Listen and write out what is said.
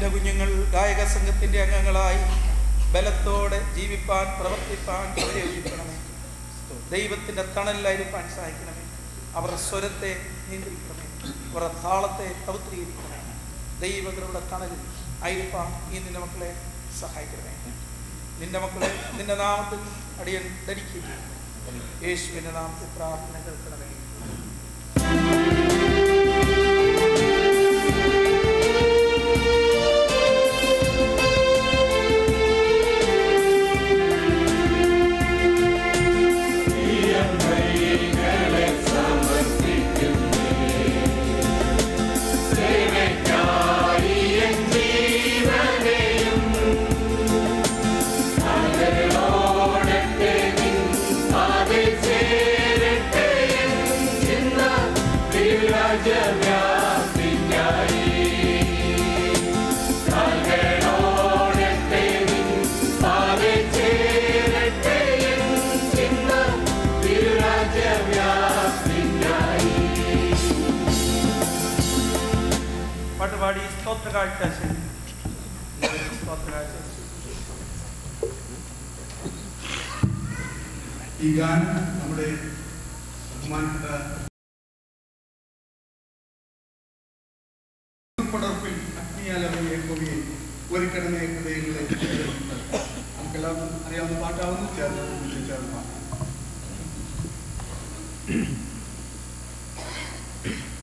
ദൈവത്തിന്റെ അംഗങ്ങളായി ബലത്തോടെ ജീവിപ്പാൻ പ്രവർത്തിപ്പാൻ അവരെ ഒരുക്കണമേ ദൈവത്തിന്റെ തണലിലായിരിക്കാൻ സഹായിക്കണമേ. അവരുടെ സ്വരത്തെ നിയന്ത്രിക്കണമേ. അവരുടെ താളത്തെ പവിത്രീകരിക്കണമേ. ദൈവങ്ങളുടെ തണലിൽ ആയിരിക്കാൻ ഈ നിന്റെ മക്കളെ സഹായിക്കണമേ. നിന്റെ മക്കളെ നിന്റെ നാമത്തിൽ അടിയൻ ധരിക്കുകയും യേശുവിന്റെ നാമത്തിൽ പ്രാർത്ഥന കേൾക്കണമേ. സ്തോത്ര കാഴ്ച ഈ ഗാനം നമ്മുടെ ബഹുമാനപ്പെട്ട പടർപ്പിൽ കൊവിയെ ഒരുക്കണമേ ഹൃദയങ്ങളെ നമുക്കെല്ലാം അറിയാവുന്ന പാട്ടാവുന്നു ചേർന്ന്